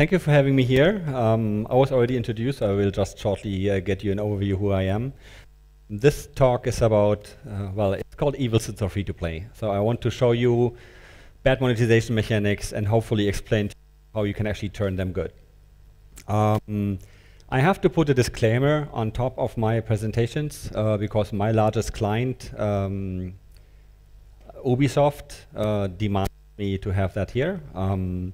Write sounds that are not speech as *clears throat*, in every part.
thank you for having me here. Um, I was already introduced. I will just shortly uh, get you an overview who I am. This talk is about, uh, well, it's called Evil Sins of Free-to-Play. So I want to show you bad monetization mechanics and hopefully explain how you can actually turn them good. Um, I have to put a disclaimer on top of my presentations uh, because my largest client, um, Ubisoft, uh, demands me to have that here um,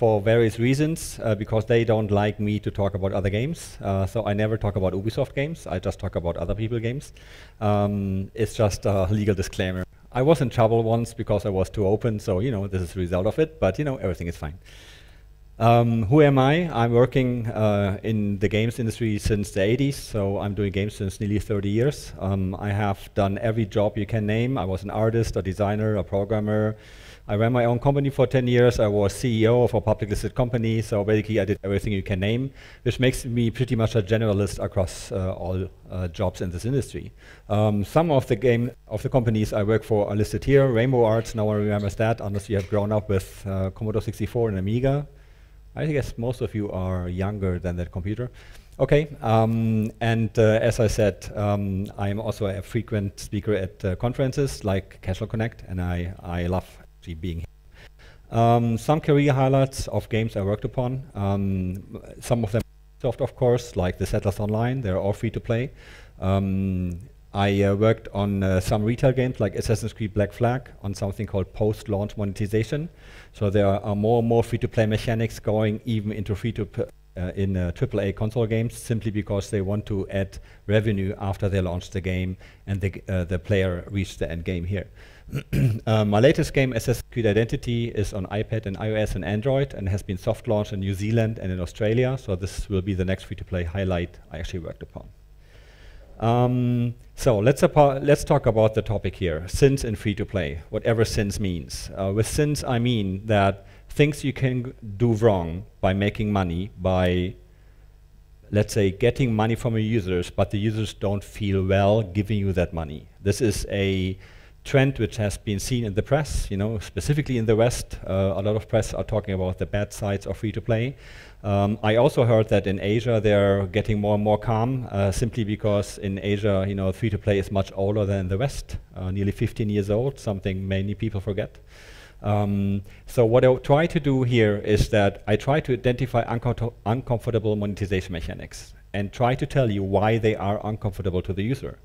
for various reasons uh, because they don't like me to talk about other games. Uh, so I never talk about Ubisoft games. I just talk about other people games. Um, it's just a legal disclaimer. I was in trouble once because I was too open. So, you know, this is the result of it. But, you know, everything is fine. Um, who am I? I'm working uh, in the games industry since the 80s, so I'm doing games since nearly 30 years. Um, I have done every job you can name. I was an artist, a designer, a programmer. I ran my own company for 10 years. I was CEO of a public listed company, so basically I did everything you can name, which makes me pretty much a generalist across uh, all uh, jobs in this industry. Um, some of the game of the companies I work for are listed here. Rainbow Arts, no one remembers that, unless you have grown up with uh, Commodore 64 and Amiga. I guess most of you are younger than that computer. Okay, um, and uh, as I said, um, I'm also a frequent speaker at uh, conferences like Casual Connect, and I, I love actually being. Um, some career highlights of games I worked upon. Um, some of them soft, of course, like the Settlers Online. They're all free to play. Um, I uh, worked on uh, some retail games like Assassin's Creed Black Flag on something called post-launch monetization. So there are more and more free-to-play mechanics going even into free-to uh, in uh, AAA console games simply because they want to add revenue after they launch the game and the, uh, the player reaches the end game here. *clears throat* uh, my latest game, Assassin's Identity, is on iPad and iOS and Android and has been soft launched in New Zealand and in Australia. So this will be the next free-to-play highlight I actually worked upon. Um, so let's, let's talk about the topic here, sins in free-to-play, whatever sins means. Uh, with sins, I mean that things you can do wrong by making money, by, let's say, getting money from your users, but the users don't feel well giving you that money. This is a trend which has been seen in the press, you know, specifically in the West. Uh, a lot of press are talking about the bad sides of free-to-play. Um, I also heard that in Asia they're getting more and more calm, uh, simply because in Asia, you know, free-to-play is much older than the West, uh, nearly 15 years old, something many people forget. Um, so what I try to do here is that I try to identify uncomfortable monetization mechanics and try to tell you why they are uncomfortable to the user.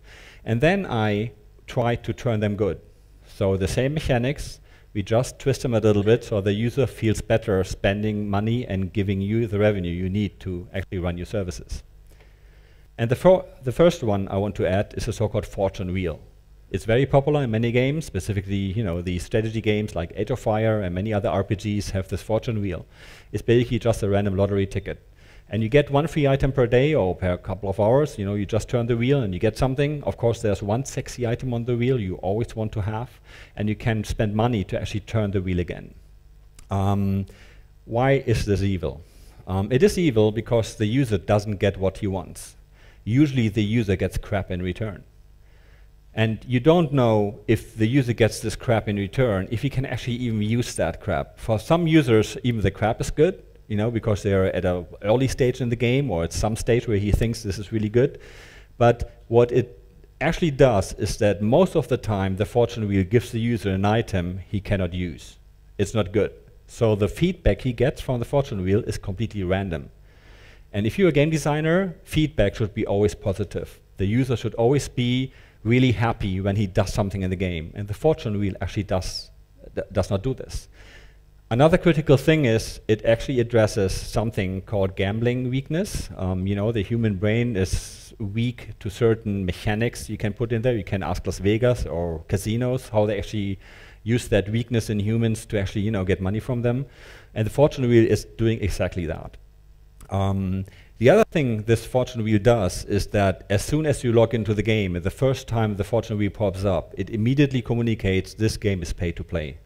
And then I try to turn them good. So the same mechanics, we just twist them a little bit so the user feels better spending money and giving you the revenue you need to actually run your services. And the, the first one I want to add is the so-called fortune wheel. It's very popular in many games, specifically, you know, the strategy games like Age of Fire and many other RPGs have this fortune wheel. It's basically just a random lottery ticket. And you get one free item per day or per couple of hours. You know, you just turn the wheel and you get something. Of course, there's one sexy item on the wheel you always want to have, and you can spend money to actually turn the wheel again. Um, why is this evil? Um, it is evil because the user doesn't get what he wants. Usually, the user gets crap in return. And you don't know if the user gets this crap in return, if he can actually even use that crap. For some users, even the crap is good, you know, because they're at an early stage in the game or at some stage where he thinks this is really good. But what it actually does is that most of the time the fortune wheel gives the user an item he cannot use. It's not good. So the feedback he gets from the fortune wheel is completely random. And if you're a game designer, feedback should be always positive. The user should always be really happy when he does something in the game. And the fortune wheel actually does, does not do this. Another critical thing is it actually addresses something called gambling weakness. Um, you know, the human brain is weak to certain mechanics you can put in there. You can ask Las Vegas or casinos how they actually use that weakness in humans to actually, you know, get money from them. And the fortune wheel is doing exactly that. Um, the other thing this fortune wheel does is that as soon as you log into the game, the first time the fortune wheel pops up, it immediately communicates this game is pay to play.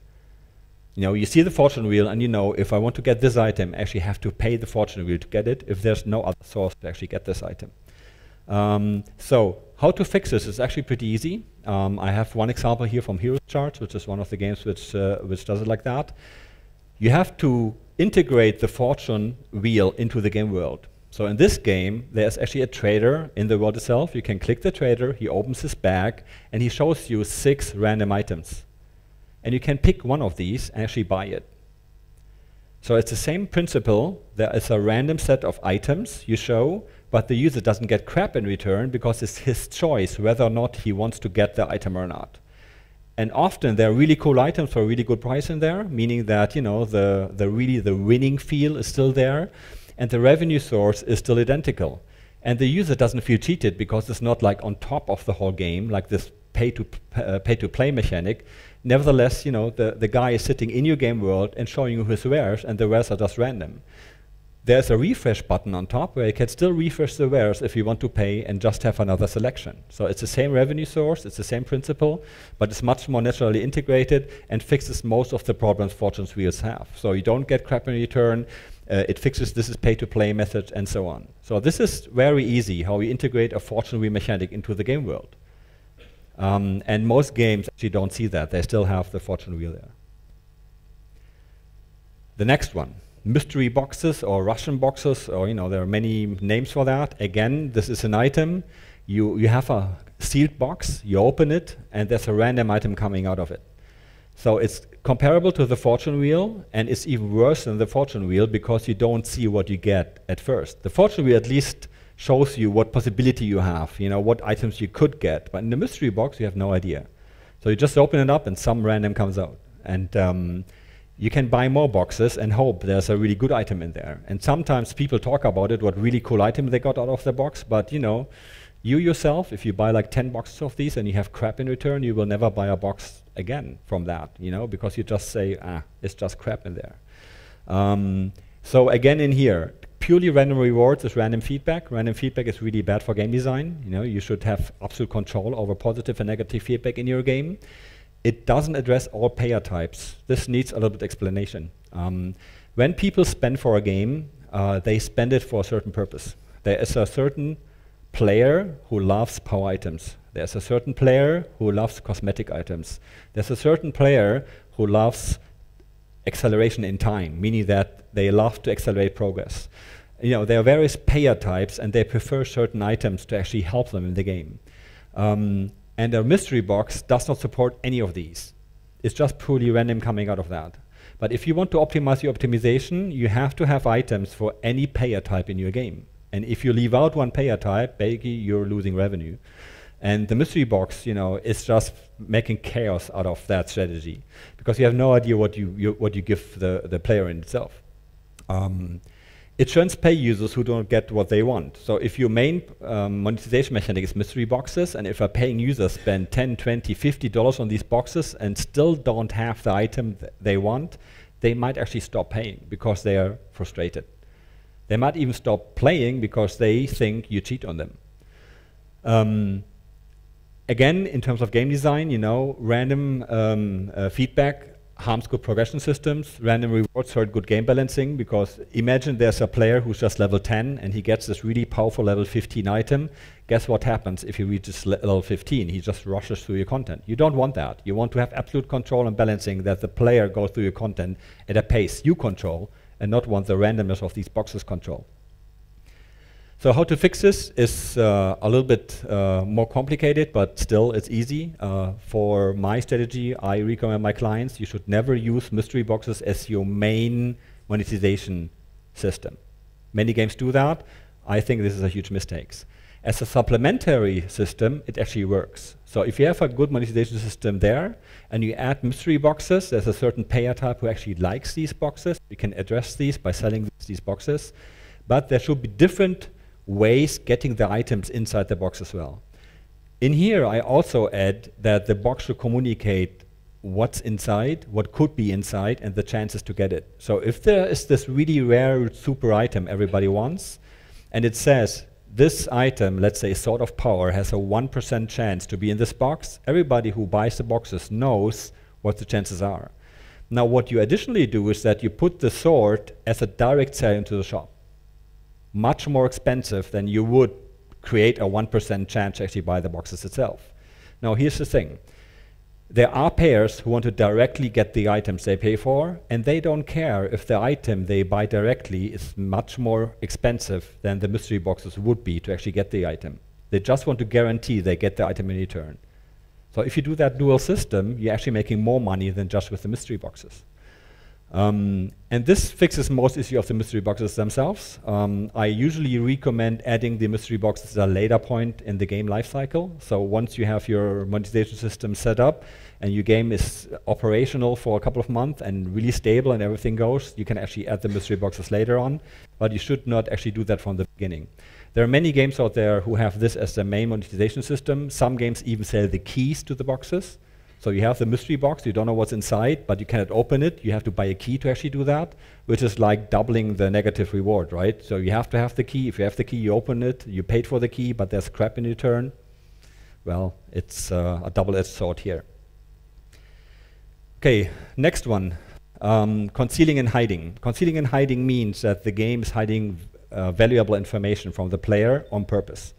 You know, you see the fortune wheel and you know if I want to get this item, I actually have to pay the fortune wheel to get it if there's no other source to actually get this item. Um, so how to fix this is actually pretty easy. Um, I have one example here from Heroes Charge, which is one of the games which, uh, which does it like that. You have to integrate the fortune wheel into the game world. So in this game, there's actually a trader in the world itself. You can click the trader, he opens his bag, and he shows you six random items. And you can pick one of these and actually buy it. So it's the same principle. There is a random set of items you show, but the user doesn't get crap in return because it's his choice whether or not he wants to get the item or not. And often there are really cool items for a really good price in there, meaning that you know the, the really the winning feel is still there, and the revenue source is still identical. And the user doesn't feel cheated because it's not like on top of the whole game, like this pay to uh, pay to play mechanic. Nevertheless, you know the, the guy is sitting in your game world and showing you his wares, and the wares are just random. There's a refresh button on top where you can still refresh the wares if you want to pay and just have another selection. So it's the same revenue source, it's the same principle, but it's much more naturally integrated and fixes most of the problems Fortune's Wheels have. So you don't get crap in return, uh, it fixes this is pay-to-play method and so on. So this is very easy how we integrate a fortune wheel mechanic into the game world. Um, and most games actually don't see that. They still have the fortune wheel there. The next one, mystery boxes or Russian boxes, or you know, there are many names for that. Again, this is an item. You, you have a sealed box, you open it, and there's a random item coming out of it. So it's comparable to the fortune wheel, and it's even worse than the fortune wheel because you don't see what you get at first. The fortune wheel at least shows you what possibility you have, you know, what items you could get. But in the mystery box, you have no idea. So you just open it up and some random comes out. And um, you can buy more boxes and hope there's a really good item in there. And sometimes people talk about it, what really cool item they got out of the box, but you know, you yourself, if you buy like 10 boxes of these and you have crap in return, you will never buy a box again from that, you know, because you just say, ah, it's just crap in there. Um, so again in here, purely random rewards is random feedback. Random feedback is really bad for game design. You know, you should have absolute control over positive and negative feedback in your game it doesn't address all payer types. This needs a little bit explanation. Um, when people spend for a game, uh, they spend it for a certain purpose. There is a certain player who loves power items. There's a certain player who loves cosmetic items. There's a certain player who loves acceleration in time, meaning that they love to accelerate progress. You know, there are various payer types, and they prefer certain items to actually help them in the game. Um, and a mystery box does not support any of these. It's just purely random coming out of that. But if you want to optimize your optimization, you have to have items for any payer type in your game. And if you leave out one payer type, basically you're losing revenue. And the mystery box, you know, is just making chaos out of that strategy because you have no idea what you, you what you give the, the player in itself. Um, it shouldn't pay users who don't get what they want. So if your main um, monetization mechanic is mystery boxes, and if a paying user spend 10, 20, 50 dollars on these boxes and still don't have the item th they want, they might actually stop paying because they are frustrated. They might even stop playing because they think you cheat on them. Um, again, in terms of game design, you know, random um, uh, feedback harms good progression systems. Random rewards hurt good game balancing because imagine there's a player who's just level 10 and he gets this really powerful level 15 item. Guess what happens if he reaches level 15? He just rushes through your content. You don't want that. You want to have absolute control and balancing that the player goes through your content at a pace you control and not want the randomness of these boxes control. So how to fix this is uh, a little bit uh, more complicated, but still it's easy. Uh, for my strategy, I recommend my clients, you should never use mystery boxes as your main monetization system. Many games do that. I think this is a huge mistake. As a supplementary system, it actually works. So if you have a good monetization system there, and you add mystery boxes, there's a certain payer type who actually likes these boxes. We can address these by selling these boxes. But there should be different ways getting the items inside the box as well. In here, I also add that the box should communicate what's inside, what could be inside, and the chances to get it. So if there is this really rare super item everybody wants, and it says this item, let's say Sword of Power, has a 1% chance to be in this box, everybody who buys the boxes knows what the chances are. Now what you additionally do is that you put the sword as a direct sale into the shop much more expensive than you would create a 1% chance to actually buy the boxes itself. Now here's the thing. There are players who want to directly get the items they pay for, and they don't care if the item they buy directly is much more expensive than the mystery boxes would be to actually get the item. They just want to guarantee they get the item in return. So if you do that dual system, you're actually making more money than just with the mystery boxes. Um, and this fixes most issue of the mystery boxes themselves. Um, I usually recommend adding the mystery boxes at a later point in the game lifecycle. So once you have your monetization system set up and your game is operational for a couple of months and really stable and everything goes, you can actually add the mystery boxes later on. But you should not actually do that from the beginning. There are many games out there who have this as their main monetization system. Some games even sell the keys to the boxes. So you have the mystery box, you don't know what's inside, but you cannot open it. You have to buy a key to actually do that, which is like doubling the negative reward, right? So you have to have the key. If you have the key, you open it. You paid for the key, but there's crap in return. Well, it's uh, a double-edged sword here. Okay, next one. Um, concealing and hiding. Concealing and hiding means that the game is hiding uh, valuable information from the player on purpose.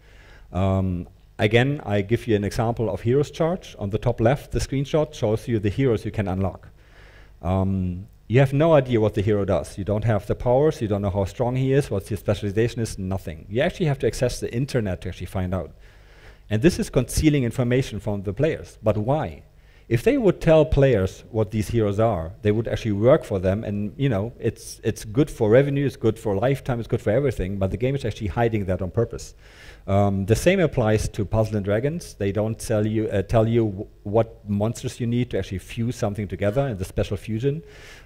Um, Again, I give you an example of heroes charge. On the top left, the screenshot shows you the heroes you can unlock. Um, you have no idea what the hero does. You don't have the powers, you don't know how strong he is, what his specialization is, nothing. You actually have to access the internet to actually find out. And this is concealing information from the players. But why? If they would tell players what these heroes are, they would actually work for them and you know, it's it's good for revenue, it's good for lifetime, it's good for everything, but the game is actually hiding that on purpose. Um, the same applies to Puzzle and Dragons. They don't tell you, uh, tell you what monsters you need to actually fuse something together in the special fusion.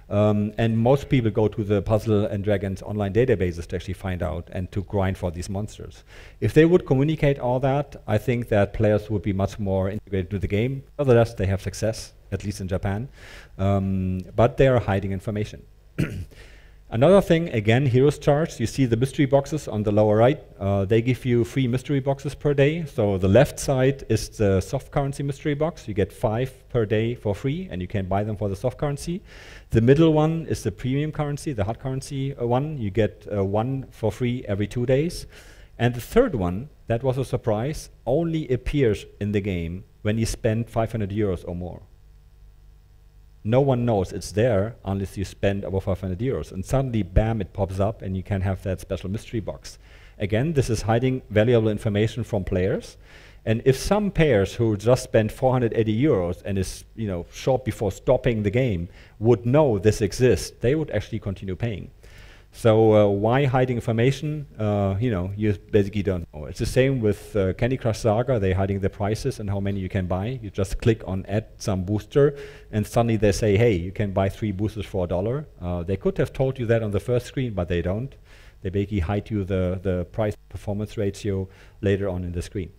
Um, and most people go to the Puzzle and Dragons online databases to actually find out and to grind for these monsters. If they would communicate all that, I think that players would be much more integrated to the game. Nevertheless, they have success, at least in Japan. Um, but they are hiding information. *clears throat* Another thing, again, heroes charge. You see the mystery boxes on the lower right. Uh, they give you free mystery boxes per day. So the left side is the soft currency mystery box. You get five per day for free, and you can buy them for the soft currency. The middle one is the premium currency, the hard currency uh, one. You get uh, one for free every two days. And the third one, that was a surprise, only appears in the game when you spend 500 euros or more no one knows it's there unless you spend over 500 euros. And suddenly, bam, it pops up and you can have that special mystery box. Again, this is hiding valuable information from players. And if some players who just spent 480 euros and is you know short before stopping the game would know this exists, they would actually continue paying. So uh, why hiding information? Uh, you know, you basically don't know. It's the same with uh, Candy Crush Saga. They're hiding the prices and how many you can buy. You just click on add some booster, and suddenly they say, hey, you can buy three boosters for a dollar. Uh, they could have told you that on the first screen, but they don't. They basically hide you the, the price performance ratio later on in the screen.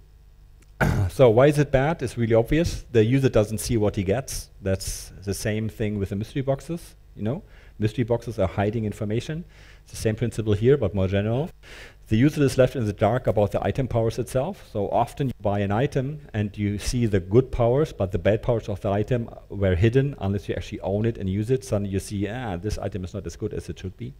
*coughs* so why is it bad? It's really obvious. The user doesn't see what he gets. That's the same thing with the mystery boxes, you know. Mystery boxes are hiding information. It's the same principle here, but more general. The user is left in the dark about the item powers itself. So often you buy an item and you see the good powers, but the bad powers of the item were hidden unless you actually own it and use it. Suddenly you see, ah, this item is not as good as it should be.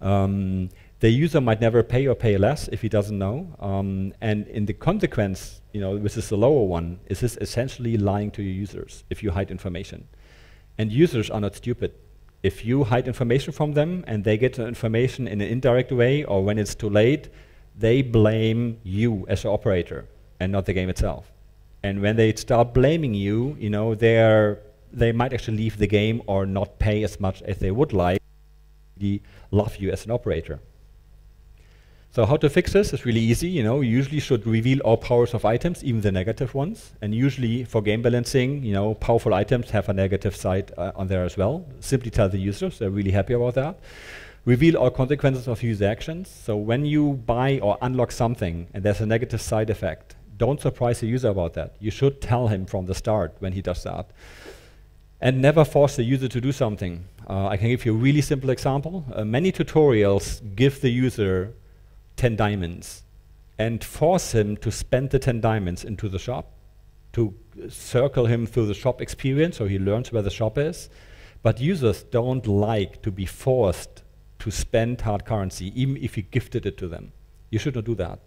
Um, the user might never pay or pay less if he doesn't know. Um, and in the consequence, you know, which is the lower one, is this essentially lying to your users if you hide information. And users are not stupid if you hide information from them and they get the information in an indirect way or when it's too late, they blame you as an operator and not the game itself. And when they start blaming you, you know, they're, they might actually leave the game or not pay as much as they would like. They love you as an operator. So how to fix this is really easy. You know, you usually should reveal all powers of items, even the negative ones. And usually for game balancing, you know, powerful items have a negative side uh, on there as well. Simply tell the users, they're really happy about that. Reveal all consequences of user actions. So when you buy or unlock something and there's a negative side effect, don't surprise the user about that. You should tell him from the start when he does that. And never force the user to do something. Uh, I can give you a really simple example. Uh, many tutorials give the user 10 diamonds and force him to spend the 10 diamonds into the shop, to circle him through the shop experience so he learns where the shop is. But users don't like to be forced to spend hard currency, even if you gifted it to them. You should not do that.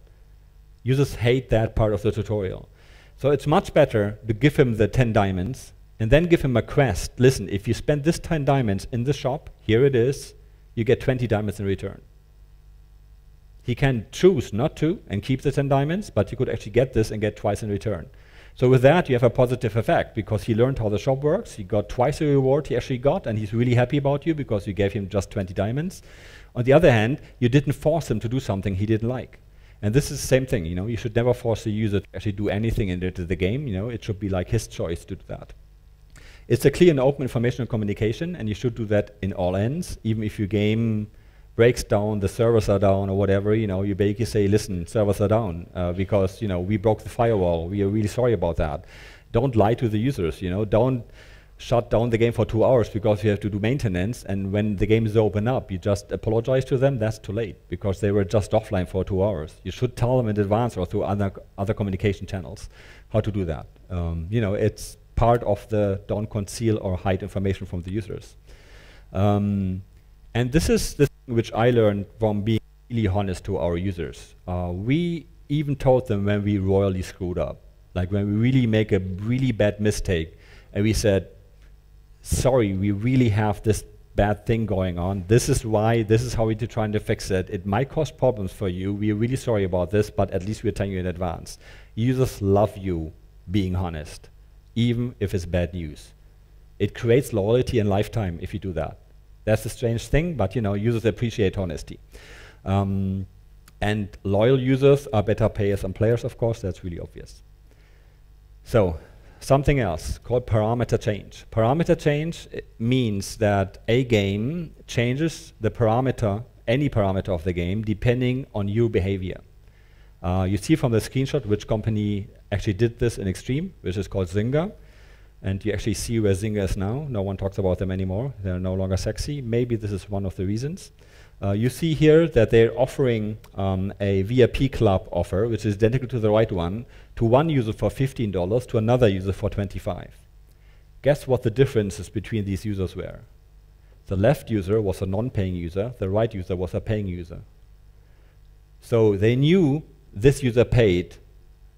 Users hate that part of the tutorial. So it's much better to give him the 10 diamonds and then give him a quest. Listen, if you spend this 10 diamonds in the shop, here it is, you get 20 diamonds in return. He can choose not to and keep the 10 diamonds, but he could actually get this and get twice in return. So with that, you have a positive effect because he learned how the shop works. He got twice the reward he actually got, and he's really happy about you because you gave him just 20 diamonds. On the other hand, you didn't force him to do something he didn't like. And this is the same thing, you know, you should never force the user to actually do anything in the, game, you know, it should be like his choice to do that. It's a clear and open information communication, and you should do that in all ends, even if your game breaks down, the servers are down or whatever, you know, you basically say, listen, servers are down uh, because, you know, we broke the firewall. We are really sorry about that. Don't lie to the users, you know, don't shut down the game for two hours because you have to do maintenance and when the game is open up, you just apologize to them, that's too late because they were just offline for two hours. You should tell them in advance or through other, other communication channels how to do that. Um, you know, it's part of the don't conceal or hide information from the users. Um, and this is thing which I learned from being really honest to our users. Uh, we even told them when we royally screwed up, like when we really make a really bad mistake, and we said, sorry, we really have this bad thing going on. This is why, this is how we're trying to fix it. It might cause problems for you. We're really sorry about this, but at least we're telling you in advance. Users love you being honest, even if it's bad news. It creates loyalty and lifetime if you do that. That's a strange thing, but you know, users appreciate honesty. Um, and loyal users are better payers than players, of course, that's really obvious. So, something else called parameter change. Parameter change means that a game changes the parameter, any parameter of the game, depending on your behavior. Uh, you see from the screenshot which company actually did this in Extreme, which is called Zynga and you actually see where Zynga is now. No one talks about them anymore. They're no longer sexy. Maybe this is one of the reasons. Uh, you see here that they're offering um, a VIP club offer, which is identical to the right one, to one user for $15, to another user for 25 Guess what the differences between these users were? The left user was a non-paying user, the right user was a paying user. So they knew this user paid,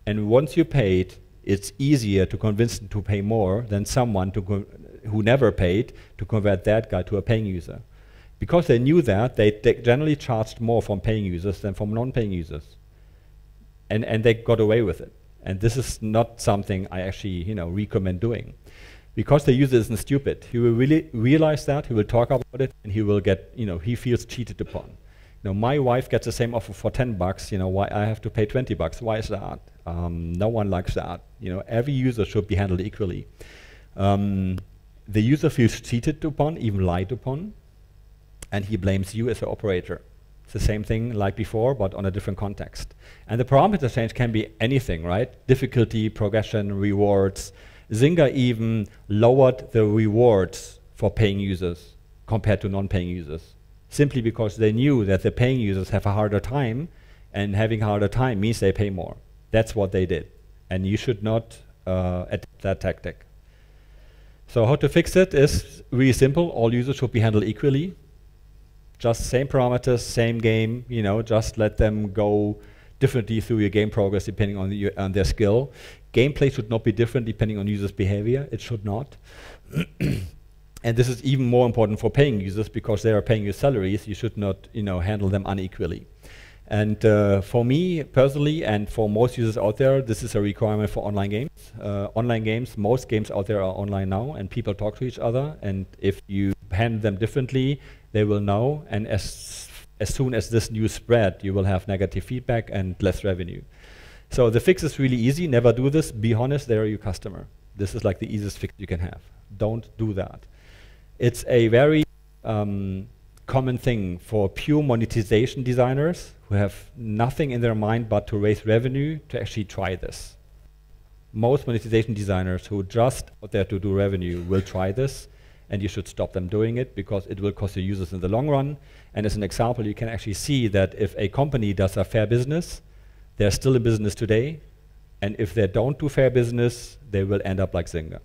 and once you paid, it's easier to convince them to pay more than someone who never paid to convert that guy to a paying user. Because they knew that, they, they generally charged more from paying users than from non-paying users. And, and they got away with it. And this is not something I actually you know, recommend doing. Because the user isn't stupid. He will really realize that, he will talk about it, and he will get, you know, he feels cheated upon. Know, my wife gets the same offer for 10 bucks, you know, why I have to pay 20 bucks? Why is that? Um, no one likes that. You know, every user should be handled equally. Um, the user feels cheated upon, even lied upon, and he blames you as the operator. It's the same thing like before, but on a different context. And the parameter change can be anything, right? Difficulty, progression, rewards. Zynga even lowered the rewards for paying users compared to non-paying users simply because they knew that the paying users have a harder time, and having a harder time means they pay more. That's what they did. And you should not uh, that tactic. So how to fix it is really simple. All users should be handled equally. Just same parameters, same game, you know, just let them go differently through your game progress depending on, the, on their skill. Gameplay should not be different depending on users' behavior. It should not. *clears throat* And this is even more important for paying users because they are paying you salaries. You should not, you know, handle them unequally. And uh, for me personally, and for most users out there, this is a requirement for online games. Uh, online games, most games out there are online now, and people talk to each other. And if you handle them differently, they will know. And as as soon as this news spread, you will have negative feedback and less revenue. So the fix is really easy. Never do this. Be honest. They are your customer. This is like the easiest fix you can have. Don't do that. It's a very um, common thing for pure monetization designers who have nothing in their mind but to raise revenue to actually try this. Most monetization designers who just out there to do revenue will try this and you should stop them doing it because it will cost your users in the long run. And as an example, you can actually see that if a company does a fair business, they're still in business today. And if they don't do fair business, they will end up like Zynga.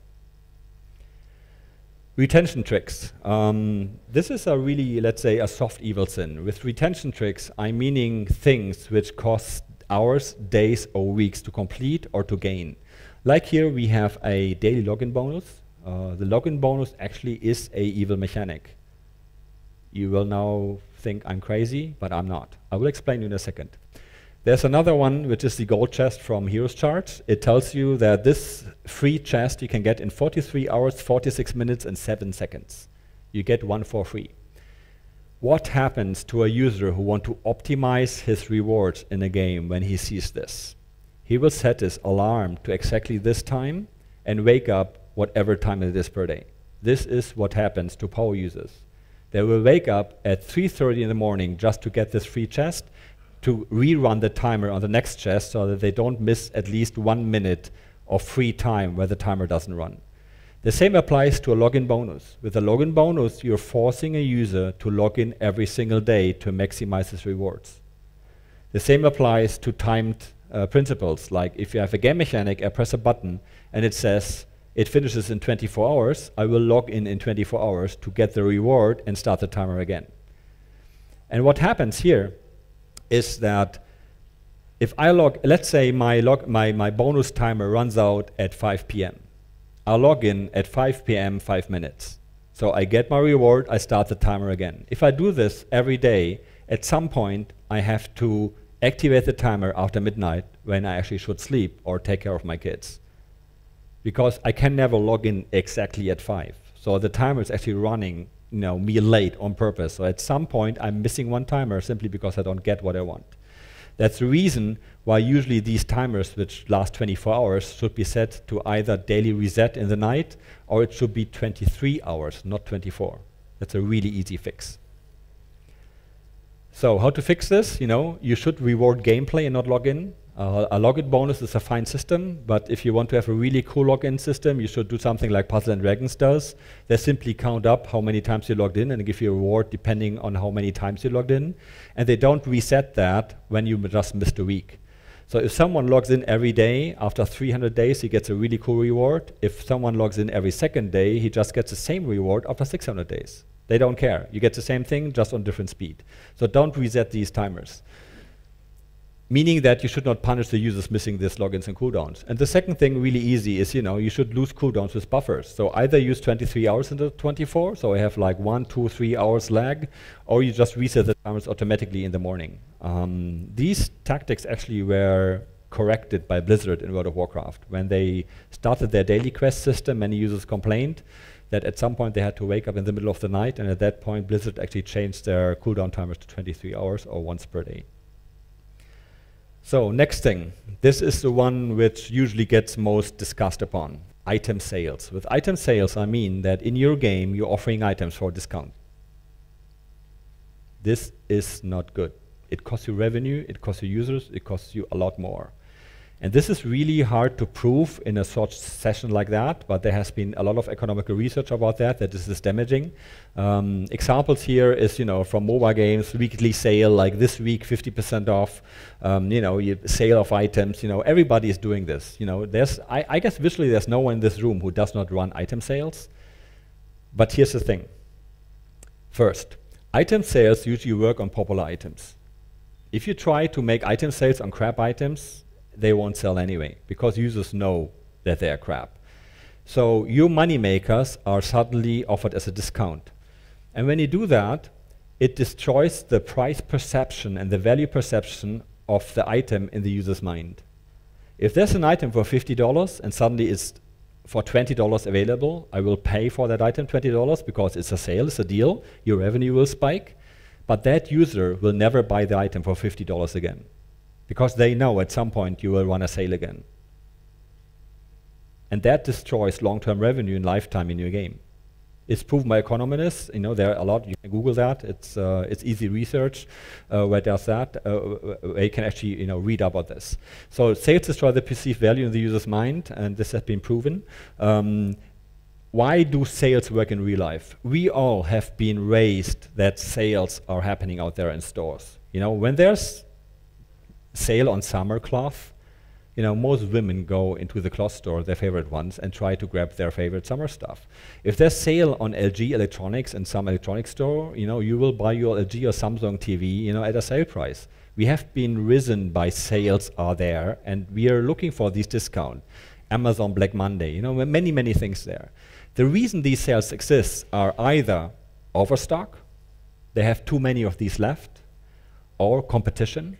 Retention tricks. Um, this is a really, let's say, a soft evil sin. With retention tricks, I'm meaning things which cost hours, days, or weeks to complete or to gain. Like here, we have a daily login bonus. uh, the login bonus actually is a evil mechanic. You will now think I'm crazy, but I'm not. I will explain in a second. There's another one, which is the gold chest from Heroes Charge. It tells you that this free chest you can get in 43 hours, 46 minutes, and 7 seconds. You get one for free. What happens to a user who wants to optimize his rewards in a game when he sees this? He will set his alarm to exactly this time and wake up whatever time it is per day. This is what happens to power users. They will wake up at 3.30 in the morning just to get this free chest to rerun the timer on the next chest so that they don't miss at least one minute of free time where the timer doesn't run. The same applies to a login bonus. With a login bonus, you're forcing a user to log in every single day to maximize his rewards. The same applies to timed uh, principles, like if you have a game mechanic, I press a button and it says it finishes in 24 hours, I will log in in 24 hours to get the reward and start the timer again. And what happens here is that if I log, let's say my, log, my, my bonus timer runs out at 5 p.m. I'll log in at 5 p.m. 5 minutes. So I get my reward, I start the timer again. If I do this every day, at some point I have to activate the timer after midnight when I actually should sleep or take care of my kids. Because I can never log in exactly at 5. So the timer is actually running you know, me late on purpose. So at some point, I'm missing one timer simply because I don't get what I want. That's the reason why usually these timers, which last 24 hours, should be set to either daily reset in the night or it should be 23 hours, not 24. That's a really easy fix. So how to fix this? You know, you should reward gameplay and not login. Uh, a login bonus is a fine system, but if you want to have a really cool login system, you should do something like Puzzle and Dragons does. They simply count up how many times you logged in and give you a reward depending on how many times you logged in. And they don't reset that when you just missed a week. So if someone logs in every day, after 300 days, he gets a really cool reward. If someone logs in every second day, he just gets the same reward after 600 days. They don't care. You get the same thing, just on different speed. So don't reset these timers meaning that you should not punish the users missing these logins and cooldowns. And the second thing, really easy, is you know you should lose cooldowns with buffers. So either use 23 hours into 24, so I have like one, two, three hours lag, or you just reset the timers automatically in the morning. Um, these tactics actually were corrected by Blizzard in World of Warcraft. When they started their daily quest system, many users complained that at some point they had to wake up in the middle of the night, and at that point Blizzard actually changed their cooldown timers to 23 hours or once per day. So next thing, this is the one which usually gets most discussed upon, item sales. With item sales, I mean that in your game, you're offering items for a discount. This is not good. It costs you revenue, it costs you users, it costs you a lot more. And this is really hard to prove in a such session like that, but there has been a lot of economical research about that, that this is damaging. Um, examples here is, you know, from mobile games, weekly sale, like this week, 50% off, um, you know, sale of items, you know, everybody is doing this. You know, there's, I, I guess visually there's no one in this room who does not run item sales. But here's the thing. First, item sales usually work on popular items. If you try to make item sales on crap items, they won't sell anyway because users know that they are crap. So your money makers are suddenly offered as a discount. And when you do that, it destroys the price perception and the value perception of the item in the user's mind. If there's an item for $50 and suddenly it's for $20 available, I will pay for that item $20 because it's a sale, it's a deal, your revenue will spike, but that user will never buy the item for $50 again because they know at some point you will run a sale again. And that destroys long-term revenue and lifetime in your game. It's proven by economists. You know, there are a lot. You can Google that. It's uh, it's easy research. Uh, where does that? Uh, you can actually you know read about this. So sales destroy the perceived value in the user's mind, and this has been proven. Um, why do sales work in real life? We all have been raised that sales are happening out there in stores. You know, when there's sale on summer cloth, you know, most women go into the cloth store, their favorite ones, and try to grab their favorite summer stuff. If there's sale on LG electronics in some electronics store, you know, you will buy your LG or Samsung TV, you know, at a sale price. We have been risen by sales are there, and we are looking for these discount. Amazon Black Monday, you know, many, many things there. The reason these sales exist are either overstock, they have too many of these left, or competition.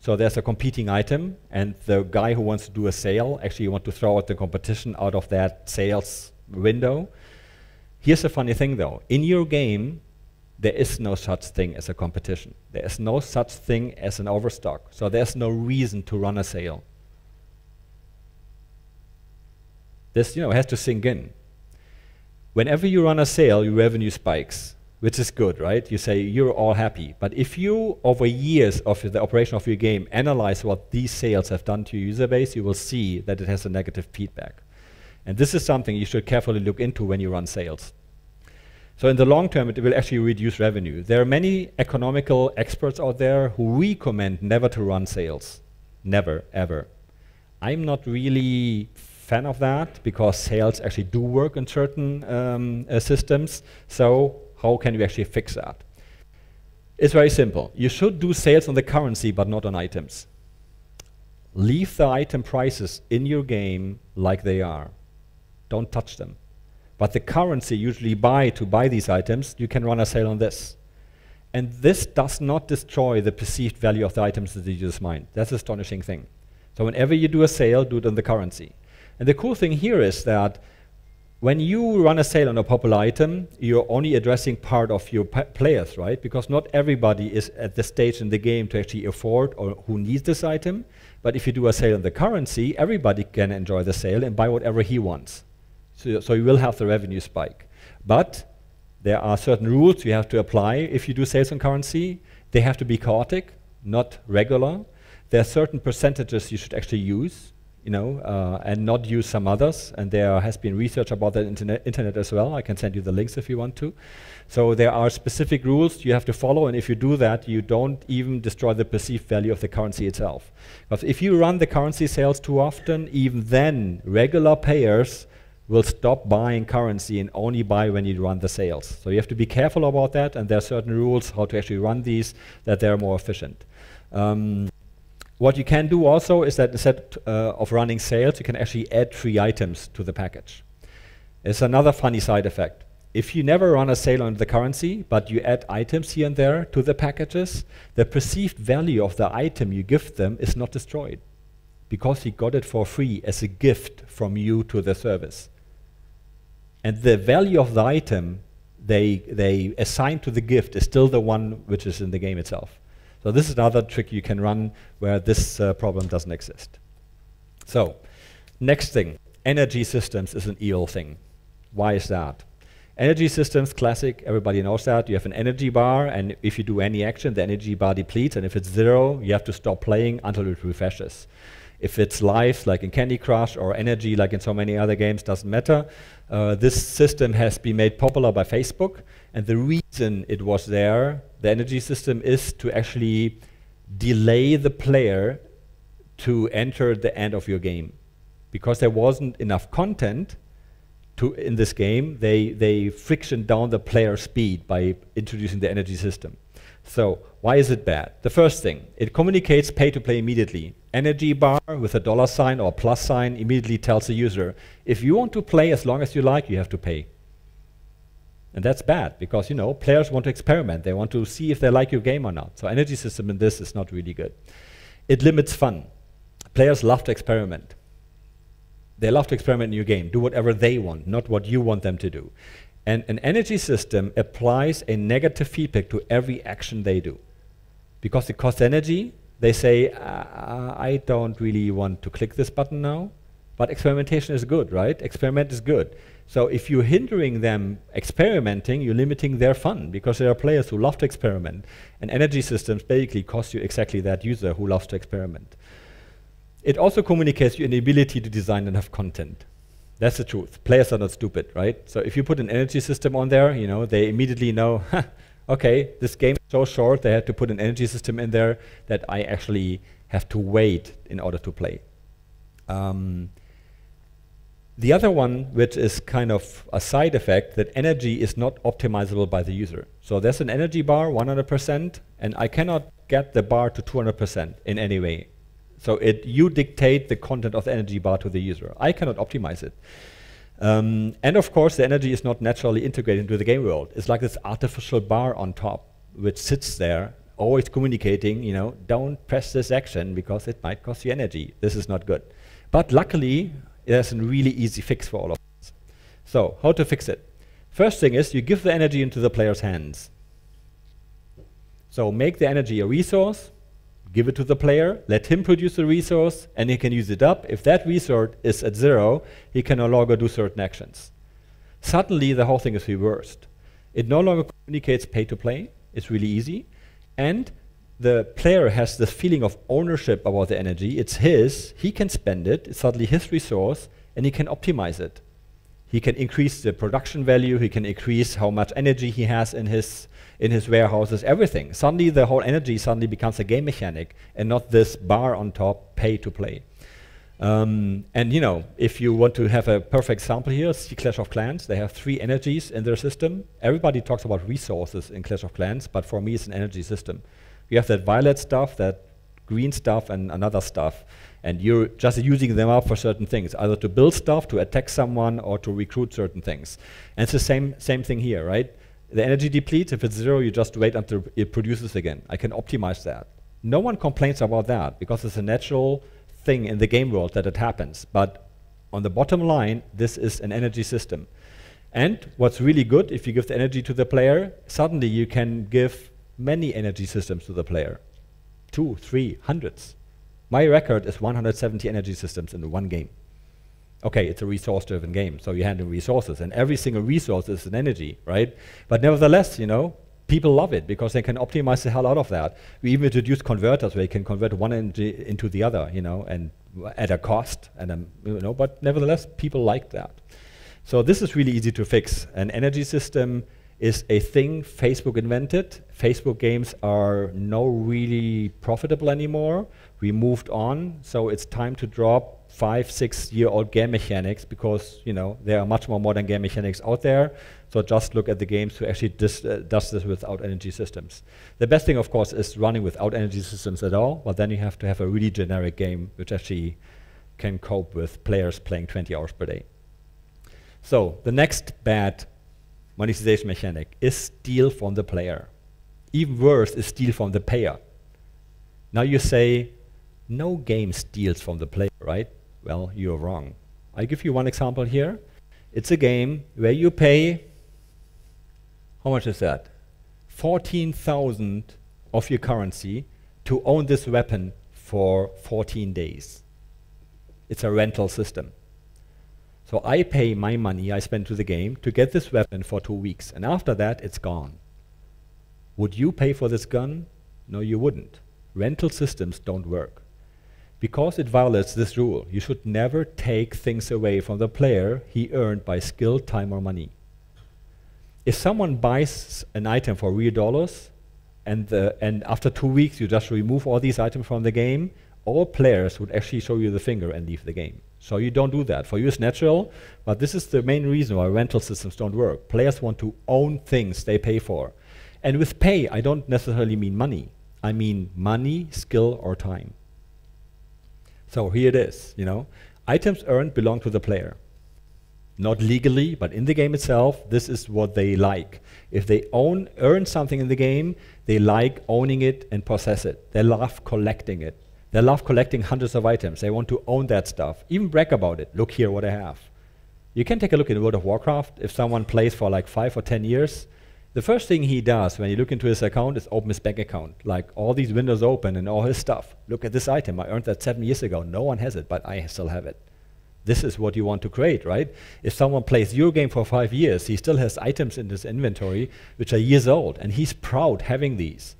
So there's a competing item, and the guy who wants to do a sale actually want to throw out the competition out of that sales window. Here's the funny thing though. In your game, there is no such thing as a competition. There is no such thing as an overstock. So there's no reason to run a sale. This you know has to sink in. Whenever you run a sale, your revenue spikes, which is good, right? You say you're all happy. But if you, over years of the operation of your game, analyze what these sales have done to your user base, you will see that it has a negative feedback. And this is something you should carefully look into when you run sales. So in the long term, it will actually reduce revenue. There are many economical experts out there who recommend never to run sales. Never, ever. I'm not really fan of that because sales actually do work in certain um, uh, systems. So how can you actually fix that? It's very simple. You should do sales on the currency but not on items. Leave the item prices in your game like they are. Don't touch them. But the currency usually buy to buy these items, you can run a sale on this. And this does not destroy the perceived value of the items in the user's mind. That's an astonishing thing. So whenever you do a sale, do it on the currency. And the cool thing here is that when you run a sale on a popular item, you're only addressing part of your players, right? Because not everybody is at the stage in the game to actually afford or who needs this item. But if you do a sale on the currency, everybody can enjoy the sale and buy whatever he wants. So, so you will have the revenue spike. But there are certain rules you have to apply if you do sales on currency. They have to be chaotic, not regular. There are certain percentages you should actually use, you know, uh, and not use some others. And there has been research about that internet, internet as well. I can send you the links if you want to. So there are specific rules you have to follow, and if you do that, you don't even destroy the perceived value of the currency itself. Because if you run the currency sales too often, even then regular payers will stop buying currency and only buy when you run the sales. So you have to be careful about that, and there are certain rules how to actually run these that they're more efficient. Um, what you can do also is that instead uh, of running sales, you can actually add free items to the package. It's another funny side effect. If you never run a sale on the currency, but you add items here and there to the packages, the perceived value of the item you give them is not destroyed because he got it for free as a gift from you to the service. And the value of the item they, they assign to the gift is still the one which is in the game itself. So this is another trick you can run where this uh, problem doesn't exist. So, next thing, energy systems is an evil thing. Why is that? Energy systems, classic, everybody knows that. You have an energy bar, and if you do any action, the energy bar depletes, and if it's zero, you have to stop playing until it refreshes. If it's life, like in Candy Crush, or energy, like in so many other games, doesn't matter. Uh, this system has been made popular by Facebook, and the reason it was there, the energy system, is to actually delay the player to enter the end of your game. Because there wasn't enough content to in this game, they, they friction down the player speed by introducing the energy system. So why is it bad? The first thing, it communicates pay to play immediately. Energy bar with a dollar sign or plus sign immediately tells the user, if you want to play as long as you like, you have to pay. And that's bad because you know players want to experiment. They want to see if they like your game or not. So energy system in this is not really good. It limits fun. Players love to experiment. They love to experiment in your game, do whatever they want, not what you want them to do. And an energy system applies a negative feedback to every action they do. Because it costs energy, they say, uh, I don't really want to click this button now. But experimentation is good, right? Experiment is good. So if you're hindering them experimenting, you're limiting their fun because there are players who love to experiment. And energy systems basically cost you exactly that user who loves to experiment. It also communicates your inability to design enough content. That's the truth. Players are not stupid, right? So if you put an energy system on there, you know, they immediately know, okay, this game is so short, they had to put an energy system in there that I actually have to wait in order to play. Um, the other one, which is kind of a side effect, that energy is not optimizable by the user. So there's an energy bar, 100%, and I cannot get the bar to 200% in any way. So it, you dictate the content of the energy bar to the user. I cannot optimize it. Um, and of course, the energy is not naturally integrated into the game world. It's like this artificial bar on top, which sits there, always communicating, you know, don't press this action because it might cost you energy. This is not good. But luckily, there's a really easy fix for all of this. So, how to fix it? First thing is you give the energy into the player's hands. So make the energy a resource, give it to the player, let him produce the resource, and he can use it up. If that resource is at zero, he can no longer do certain actions. Suddenly, the whole thing is reversed. It no longer communicates pay to play, it's really easy, and the player has this feeling of ownership about the energy. It's his, he can spend it, it's suddenly his resource, and he can optimize it. He can increase the production value, he can increase how much energy he has in his in his warehouses, everything. Suddenly the whole energy suddenly becomes a game mechanic and not this bar on top, pay to play. Um, and you know, if you want to have a perfect example here, see Clash of Clans. They have three energies in their system. Everybody talks about resources in Clash of Clans, but for me, it's an energy system. You have that violet stuff, that green stuff, and another stuff, and you're just using them up for certain things, either to build stuff, to attack someone, or to recruit certain things. And it's the same same thing here, right? The energy depletes. If it's zero, you just wait until it produces again. I can optimize that. No one complains about that because it's a natural thing in the game world that it happens. But on the bottom line, this is an energy system. And what's really good, if you give the energy to the player, suddenly you can give many energy systems to the player. Two, three, hundreds. My record is 170 energy systems in one game okay, it's a resource-driven game, so you're handling resources, and every single resource is an energy, right? But nevertheless, you know, people love it because they can optimize the hell out of that. We even introduced converters where you can convert one energy into the other, you know, and at a cost, and um, you know, but nevertheless, people like that. So this is really easy to fix. An energy system is a thing Facebook invented. Facebook games are no really profitable anymore. We moved on, so it's time to drop five, six year old game mechanics because you know there are much more modern game mechanics out there. So just look at the games who actually dis, uh, does this without energy systems. The best thing, of course, is running without energy systems at all. But then you have to have a really generic game which actually can cope with players playing 20 hours per day. So the next bad monetization mechanic is steal from the player. Even worse is steal from the payer. Now you say, no game steals from the player, right? Well, you're wrong. I give you one example here. It's a game where you pay, how much is that? 14,000 of your currency to own this weapon for 14 days. It's a rental system. So I pay my money I spend to the game to get this weapon for two weeks, and after that it's gone. Would you pay for this gun? No, you wouldn't. Rental systems don't work. Because it violates this rule, you should never take things away from the player he earned by skill, time, or money. If someone buys an item for real dollars, and, and after two weeks you just remove all these items from the game, all players would actually show you the finger and leave the game. So you don't do that. For you it's natural, but this is the main reason why rental systems don't work. Players want to own things they pay for. And with pay, I don't necessarily mean money. I mean money, skill, or time. So here it is, you know. Items earned belong to the player. Not legally, but in the game itself, this is what they like. If they own, earn something in the game, they like owning it and possess it. They love collecting it. They love collecting hundreds of items. They want to own that stuff. Even brag about it. Look here what I have. You can take a look in World of Warcraft. If someone plays for like five or ten years, the first thing he does when you look into his account is open his bank account. Like all these windows open and all his stuff. Look at this item. I earned that seven years ago. No one has it, but I still have it. This is what you want to create, right? If someone plays your game for five years, he still has items in his inventory which are years old, and he's proud having these.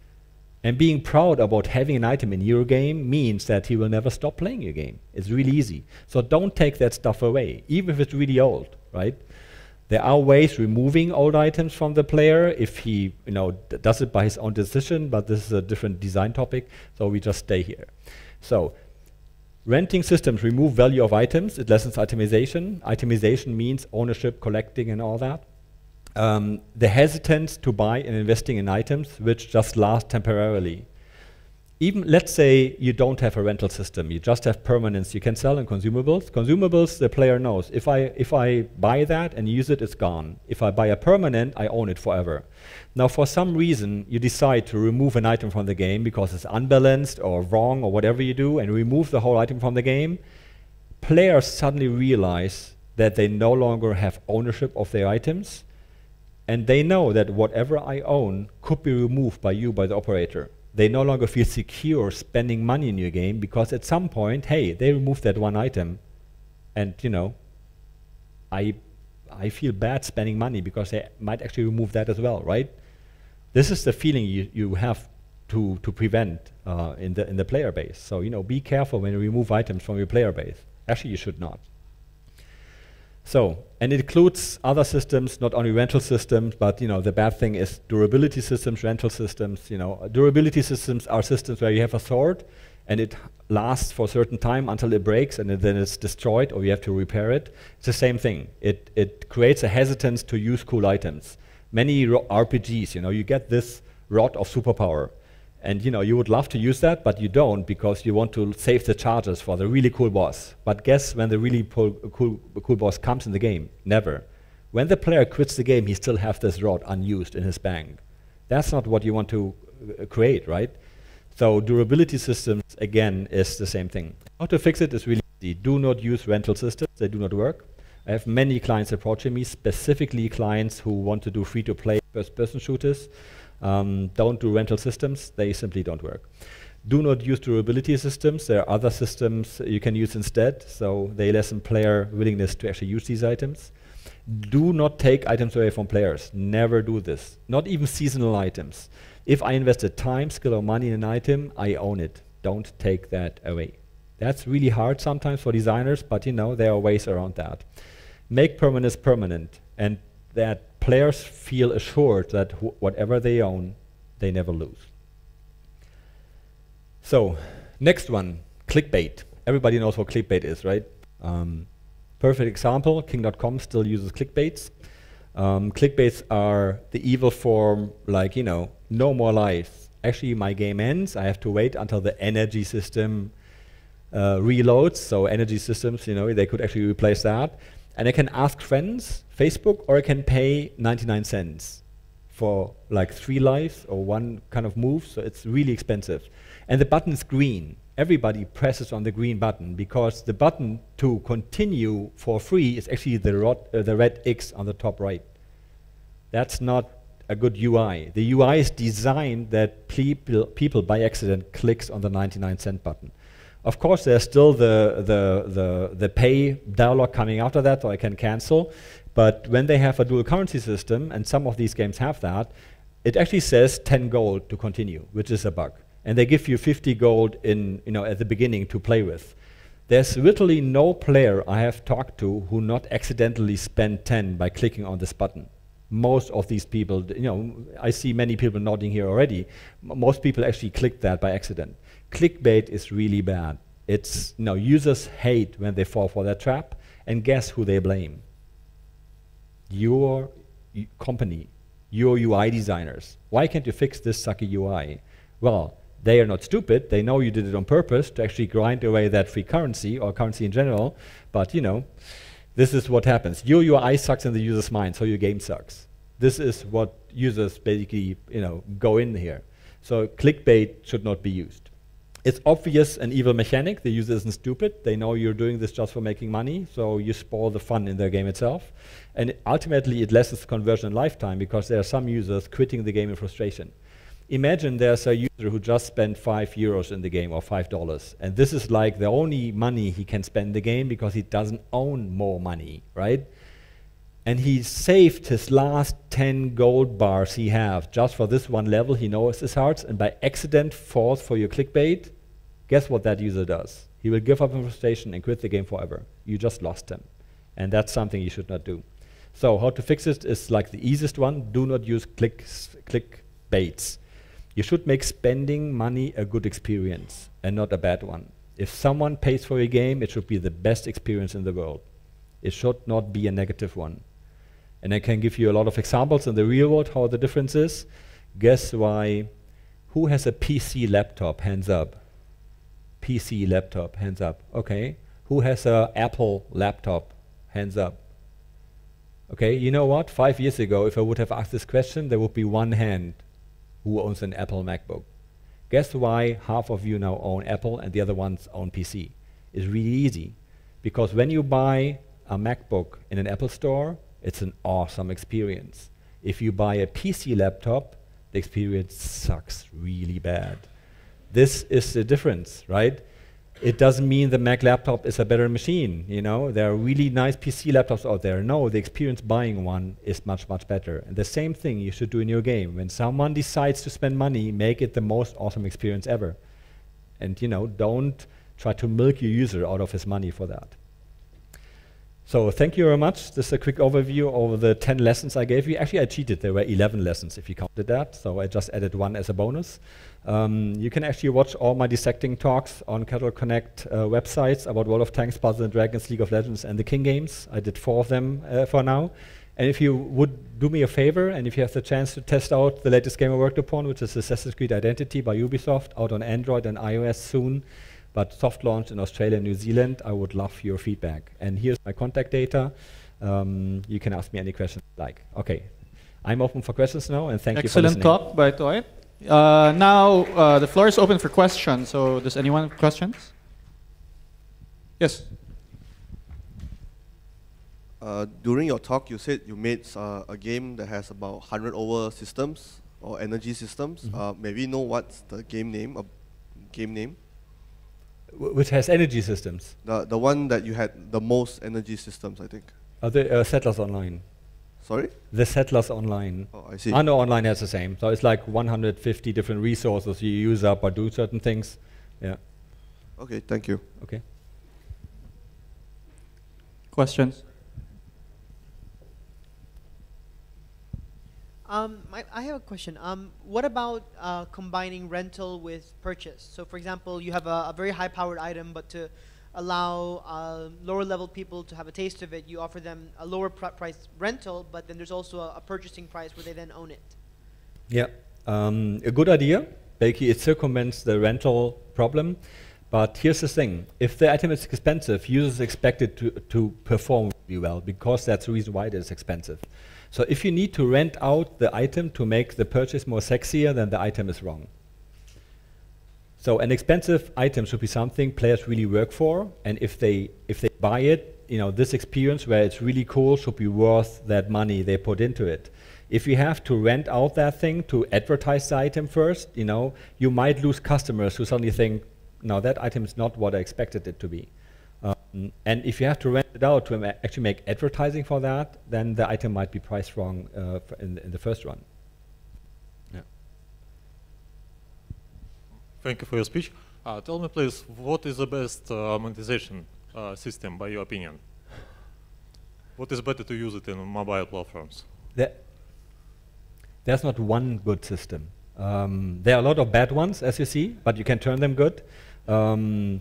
And being proud about having an item in your game means that he will never stop playing your game. It's really easy. So don't take that stuff away, even if it's really old, right? There are ways removing old items from the player if he you know, does it by his own decision, but this is a different design topic, so we just stay here. So renting systems remove value of items. It lessens itemization. Itemization means ownership, collecting, and all that. Um, the hesitance to buy and investing in items which just last temporarily. even let's say you don't have a rental system, you just have permanence. You can sell in consumables. Consumables, the player knows if I if I buy that and use it, it's gone. If I buy a permanent, I own it forever. Now, for some reason, you decide to remove an item from the game because it's unbalanced or wrong or whatever you do, and remove the whole item from the game. Players suddenly realize that they no longer have ownership of their items, and they know that whatever I own could be removed by you, by the operator they no longer feel secure spending money in your game because at some point, hey, they removed that one item, and you know, I I feel bad spending money because they might actually remove that as well, right? This is the feeling you, you have to to prevent uh, in the in the player base. So you know, be careful when you remove items from your player base. Actually, you should not. So, and it includes other systems, not only rental systems, but you know, the bad thing is durability systems, rental systems. You know, durability systems are systems where you have a sword and it lasts for a certain time until it breaks and then it's destroyed or you have to repair it. It's the same thing. It, it creates a hesitance to use cool items. Many RPGs, you know, you get this rod of superpower and you know, you would love to use that, but you don't because you want to save the charges for the really cool boss. But guess when the really cool, cool, boss comes in the game? Never. When the player quits the game, he still has this rod unused in his bank. That's not what you want to uh, create, right? So durability systems, again, is the same thing. How to fix it is really easy. Do not use rental systems. They do not work. I have many clients approaching me, specifically clients who want to do free-to-play first-person shooters. Um, don't do rental systems, they simply don't work. Do not use durability systems, there are other systems you can use instead, so they lessen player willingness to actually use these items. Do not take items away from players, never do this, not even seasonal items. If I invested time, skill or money in an item, I own it. Don't take that away. That's really hard sometimes for designers, but you know, there are ways around that. Make permanence permanent and that players feel assured that wh whatever they own, they never lose. So, next one, clickbait. Everybody knows what clickbait is, right? Um, perfect example, King.com still uses clickbaits. Um, clickbaits are the evil form, like, you know, no more lives. Actually, my game ends, I have to wait until the energy system uh, reloads. So energy systems, you know, they could actually replace that. And I can ask friends, Facebook, or I can pay 99 cents for like three lives or one kind of move, so it's really expensive. And the button is green. Everybody presses on the green button because the button to continue for free is actually the, uh, the red X on the top right. That's not a good UI. The UI is designed that people, people by accident clicks on the 99 cent button. Of course, there's still the, the, the, the pay dialog coming after that, so I can cancel. But when they have a dual currency system, and some of these games have that, it actually says 10 gold to continue, which is a bug. And they give you 50 gold in, you know, at the beginning to play with. There's literally no player I have talked to who not accidentally spent 10 by clicking on this button. Most of these people, you know, I see many people nodding here already. M most people actually clicked that by accident clickbait is really bad. It's you know, users hate when they fall for that trap, and guess who they blame? Your company, your UI designers. Why can't you fix this sucky UI? Well, they are not stupid. They know you did it on purpose to actually grind away that free currency or currency in general. But you know, this is what happens. Your UI sucks in the user's mind, so your game sucks. This is what users basically you know go in here. So clickbait should not be used it's obvious an evil mechanic. The user isn't stupid. They know you're doing this just for making money, so you spoil the fun in their game itself. And ultimately, it lessens conversion lifetime because there are some users quitting the game in frustration. Imagine there's a user who just spent five euros in the game or five dollars, and this is like the only money he can spend in the game because he doesn't own more money, right? And he saved his last 10 gold bars he have just for this one level. He knows his hearts, and by accident falls for your clickbait, guess what that user does? He will give up frustration and quit the game forever. You just lost him. And that's something you should not do. So how to fix it is like the easiest one. Do not use clicks, click baits. You should make spending money a good experience and not a bad one. If someone pays for a game, it should be the best experience in the world. It should not be a negative one. And I can give you a lot of examples in the real world how the difference is. Guess why Who has a PC laptop? Hands up. PC laptop, hands up. Okay. Who has a Apple laptop? Hands up. Okay, you know what? Five years ago, if I would have asked this question, there would be one hand who owns an Apple MacBook. Guess why half of you now own Apple and the other ones own PC? It's really easy. Because when you buy a MacBook in an Apple store, it's an awesome experience. If you buy a PC laptop, the experience sucks really bad. This is the difference, right? It doesn't mean the Mac laptop is a better machine, you know? There are really nice PC laptops out there. No, the experience buying one is much, much better. And the same thing you should do in your game. When someone decides to spend money, make it the most awesome experience ever. And, you know, don't try to milk your user out of his money for that. So thank you very much. This is a quick overview of the 10 lessons I gave you. Actually, I cheated. There were 11 lessons if you counted that. So I just added one as a bonus. Um, you can actually watch all my dissecting talks on Casual Connect uh, websites about World of Tanks, Puzzle and Dragons, League of Legends, and the King games. I did four of them uh, for now. And if you would do me a favor, and if you have the chance to test out the latest game I worked upon, which is Assassin's Creed Identity by Ubisoft, out on Android and iOS soon, but soft launch in Australia and New Zealand, I would love your feedback. And here's my contact data. Um, you can ask me any questions you like. Okay, I'm open for questions now, and thank Excellent you for listening. talk by Teut. Uh, now, uh, the floor is open for questions. So does anyone have questions? Yes. Uh, during your talk, you said you made uh, a game that has about 100 over systems or energy systems. Mm -hmm. may we know what's the game name? game name? Which has energy systems. The the one that you had the most energy systems, I think. Uh, the uh, Settlers Online. Sorry? The Settlers Online. Oh, I see. Anno Online has the same. So it's like 150 different resources you use up or do certain things. Yeah. Okay, thank you. Okay. Questions? Um, my, I have a question. Um, what about uh, combining rental with purchase? So, for example, you have a, a very high-powered item, but to allow uh, lower-level people to have a taste of it, you offer them a lower pr price rental, but then there's also a, a, purchasing price where they then own it. Yeah, um, a good idea. Basically, it circumvents the rental problem. But here's the thing: if the item is expensive, users expect it to, to perform really well because that's the reason why it is expensive. So if you need to rent out the item to make the purchase more sexier, then the item is wrong. So an expensive item should be something players really work for, and if they if they buy it, you know, this experience where it's really cool should be worth that money they put into it. If you have to rent out that thing to advertise the item first, you know, you might lose customers who suddenly think, no, that item is not what I expected it to be. Um, and if you have to rent it out to actually make advertising for that, then the item might be priced wrong uh, in, in, the first run. Yeah. Thank you for your speech. Uh, tell me, please, what is the best uh, monetization uh, system, by your opinion? What is better to use it in mobile platforms? There, there's not one good system. Um, there are a lot of bad ones, as you see, but you can turn them good. Um,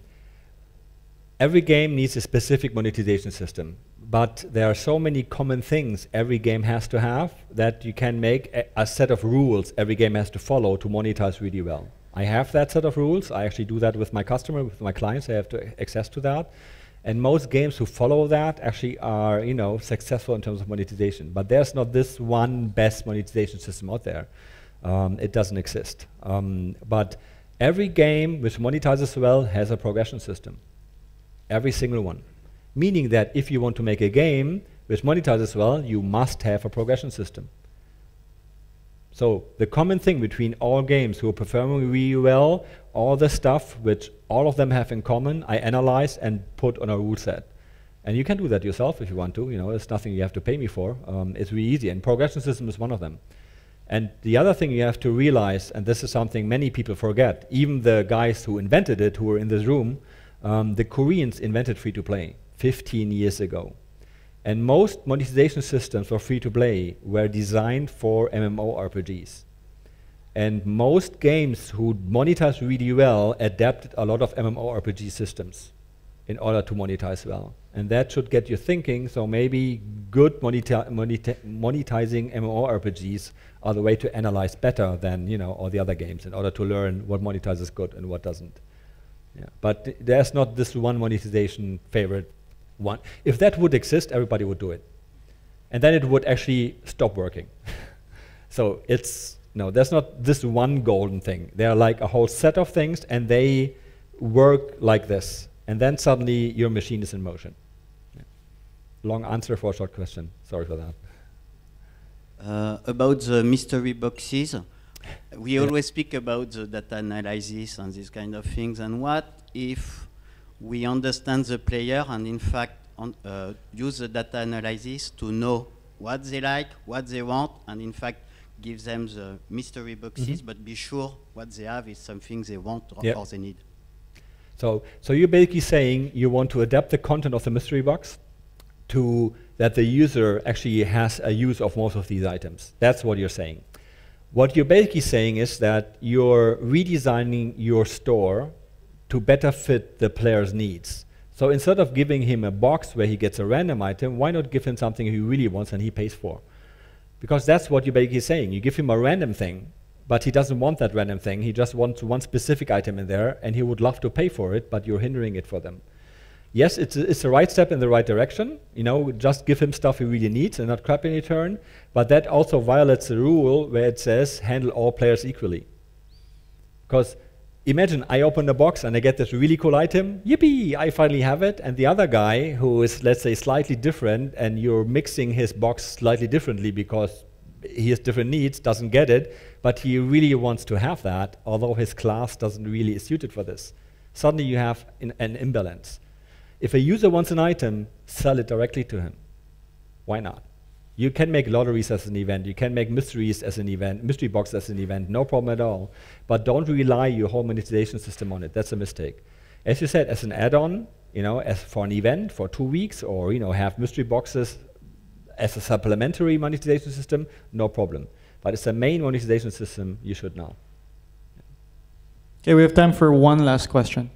every game needs a specific monetization system, but there are so many common things every game has to have that you can make a, a, set of rules every game has to follow to monetize really well. I have that set of rules. I actually do that with my customer, with my clients. I have to access to that. And most games who follow that actually are, you know, successful in terms of monetization. But there's not this one best monetization system out there. Um, it doesn't exist. Um, but every game which monetizes well has a progression system. Every single one. Meaning that if you want to make a game which monetizes well, you must have a progression system. So the common thing between all games who are performing really well, all the stuff which all of them have in common, I analyze and put on a rule set. And you can do that yourself if you want to. You know, it's nothing you have to pay me for. Um, it's really easy, and progression system is one of them. And the other thing you have to realize, and this is something many people forget, even the guys who invented it, who were in this room, um, the Koreans invented free-to-play 15 years ago. And most monetization systems for free-to-play were designed for MMORPGs. And most games who monetize really well adapted a lot of MMORPG systems. in order to monetize well. And that should get you thinking, so maybe good moneti moneti monetizing MMORPGs are the way to analyze better than you know all the other games in order to learn what monetizes good and what doesn't. Yeah. But th there's not this one monetization favorite one. If that would exist, everybody would do it. And then it would actually stop working. *laughs* so it's, no, there's not this one golden thing. There are like a whole set of things and they work like this. And then suddenly your machine is in motion. Yeah. Long answer for a short question. Sorry for that. Uh, about the mystery boxes, we yeah. always speak about the data analysis and these kind of things. And what if we understand the player and in fact on, uh, use the data analysis to know what they like, what they want, and in fact give them the mystery boxes, mm -hmm. but be sure what they have is something they want or, yep. or they need. So, so you're basically saying you want to adapt the content of the mystery box to that the user actually has a use of most of these items. That's what you're saying. What you're basically saying is that you're redesigning your store to better fit the player's needs. So instead of giving him a box where he gets a random item, why not give him something he really wants and he pays for? Because that's what you're basically saying. You give him a random thing, but he doesn't want that random thing. He just wants one specific item in there, and he would love to pay for it, but you're hindering it for them. Yes, it's, it's the right step in the right direction. You know, just give him stuff he really needs and not crap in return. But that also violates the rule where it says handle all players equally. Because imagine I open the box and I get this really cool item. Yippee! I finally have it. And the other guy, who is let's say slightly different, and you're mixing his box slightly differently because he has different needs, doesn't get it, but he really wants to have that, although his class doesn't really is suited for this. Suddenly you have an imbalance. If a user wants an item, sell it directly to him. Why not? You can make lotteries as an event. You can make mysteries as an event, mystery box as an event, no problem at all. But don't rely your whole monetization system on it. That's a mistake. As you said, as an add-on, you know, as for an event for two weeks, or you know, have mystery boxes as a supplementary monetization system, no problem. But as a main monetization system, you should know. Okay, we have time for one last question.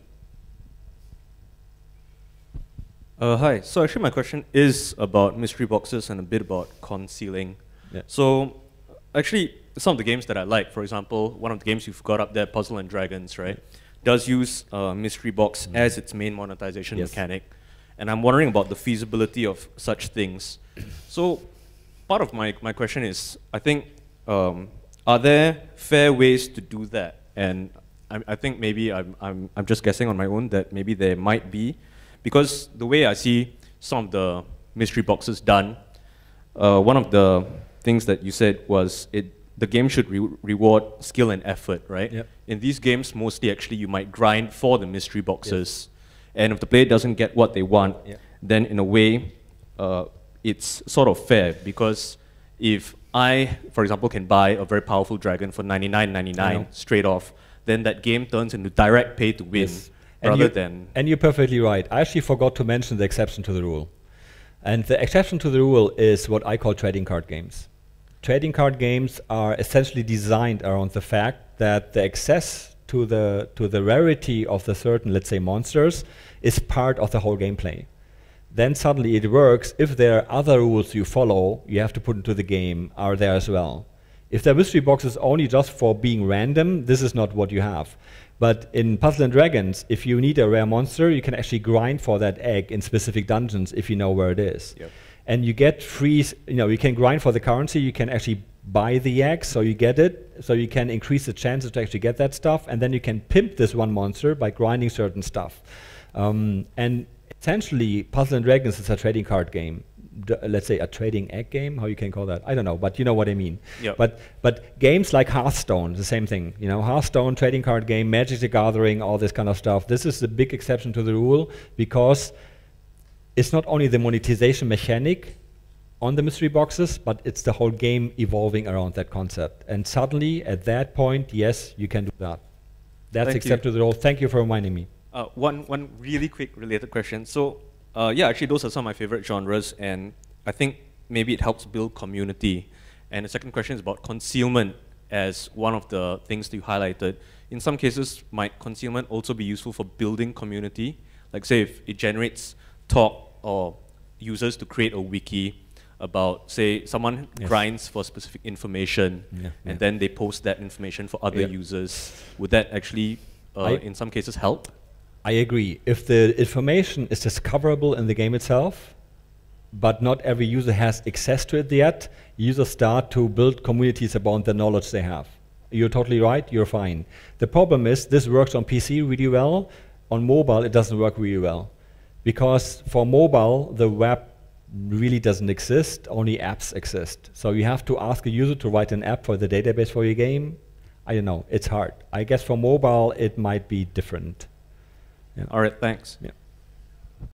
Uh, hi. So actually, my question is about mystery boxes and a bit about concealing. Yeah. So actually, some of the games that I like, for example, one of the games you've got up there, Puzzle and Dragons, right, does use uh, mystery box mm. as its main monetization yes. mechanic. And I'm wondering about the feasibility of such things. *coughs* so part of my, my question is, I think, um, are there fair ways to do that? And I, I think maybe I'm, I'm, I'm just guessing on my own that maybe there might be. Because the way I see some of the mystery boxes done, uh, one of the things that you said was it the game should re reward skill and effort, right? Yep. In these games, mostly actually you might grind for the mystery boxes. Yes. And if the player doesn't get what they want, yep. then in a way, uh, it's sort of fair because if I, for example, can buy a very powerful dragon for 99.99 straight off, then that game turns into direct pay to win. Yes and rather you, than. And you're perfectly right. I actually forgot to mention the exception to the rule. And the exception to the rule is what I call trading card games. Trading card games are essentially designed around the fact that the access to the, to the rarity of the certain, let's say, monsters is part of the whole gameplay. Then suddenly it works if there are other rules you follow, you have to put into the game, are there as well. If the mystery box is only just for being random, this is not what you have. But in Puzzle and Dragons, if you need a rare monster, you can actually grind for that egg in specific dungeons if you know where it is. Yep. And you get free, you know, you can grind for the currency, you can actually buy the egg, so you get it, so you can increase the chances to actually get that stuff, and then you can pimp this one monster by grinding certain stuff. Um, and essentially, Puzzle and Dragons is a trading card game let's say a trading egg game, how you can call that, I don't know, but you know what I mean. Yep. But but games like Hearthstone, the same thing. You know, Hearthstone trading card game, Magic the Gathering, all this kind of stuff. This is the big exception to the rule because it's not only the monetization mechanic on the mystery boxes, but it's the whole game evolving around that concept. And suddenly, at that point, yes, you can do that. That's Thank except to the rule. Thank you for reminding me. Uh, one one really quick related question. So uh, yeah, actually, those are some of my favorite genres, and I think maybe it helps build community. And the second question is about concealment as one of the things that you highlighted. In some cases, might concealment also be useful for building community? Like say if it generates talk or users to create a wiki about say someone Yes. grinds for specific information Yeah, and yeah. then they post that information for other Yeah. users, would that actually uh, in some cases help? I agree. If the information is discoverable in the game itself, but not every user has access to it yet, users start to build communities about the knowledge they have. You're totally right, you're fine. The problem is this works on PC really well. On mobile, it doesn't work really well. Because for mobile, the web really doesn't exist, only apps exist. So you have to ask a user to write an app for the database for your game. I don't know, it's hard. I guess for mobile, it might be different. All right, thanks. Yeah.